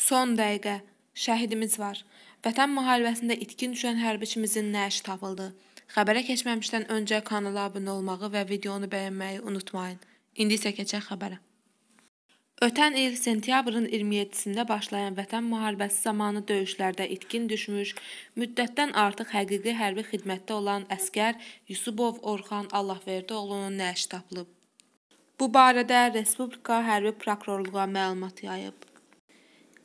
Son dəqiqə. Şəhidimiz var. Vətən müharibəsində itkin düşən hərbiçimizin nəşi tapıldı. Xəbərə keçməmişdən öncə kanala abunə olmağı və videonu bəyənməyi unutmayın. İndi isə keçək xəbərə. Ötən il sentyabrın 27-sində başlayan Vətən müharibəsi zamanı döyüşlərdə itkin düşmüş, müddətdən artıq həqiqi hərbi xidmətdə olan əskər Yusubov Orxan Allahverdioğlunun nəşi tapılıb. Bu barədə Respublika Hərbi Prokurorluğa məlumat yayıb.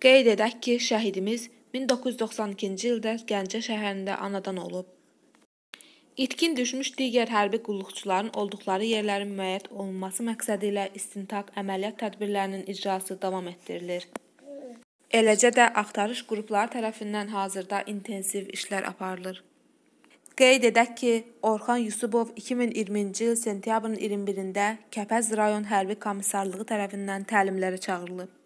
Qeyd edək ki, şəhidimiz 1992-ci ildə Gəncə şəhərində anadan olub. İtkin düşmüş digər hərbi qulluqçuların olduqları yerlərin müəyyət olunması məqsədi ilə istintaq əməliyyat tədbirlərinin icrası davam etdirilir. Eləcə də axtarış qrupları tərəfindən hazırda intensiv işlər aparılır. Qeyd edək ki, Orxan Yusubov 2020-ci il sentyabrın 21-də Kəpəz rayon hərbi komissarlığı tərəfindən təlimlərə çağırılıb.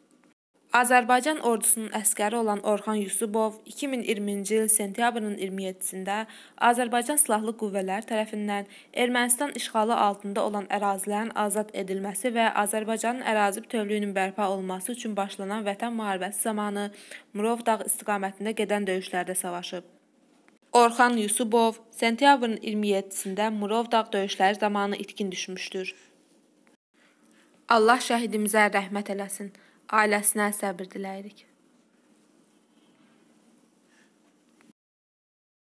Azərbaycan ordusunun əskəri olan Orxan Yusubov 2020-ci il sentyabrın 27-sində Azərbaycan Silahlı Qüvvələri tərəfindən Ermənistan işğalı altında olan ərazilərin azad edilməsi və Azərbaycanın ərazi bütövlüyünün bərpa olunması üçün başlanan Vətən müharibəsi zamanı Murovdağ istiqamətində gedən döyüşlərdə savaşıb. Orxan Yusubov sentyabrın 27-sində Murovdağ döyüşləri zamanı itkin düşmüşdür. Allah şəhidimizə rəhmət eləsin ailəsinə səbr diləyirik.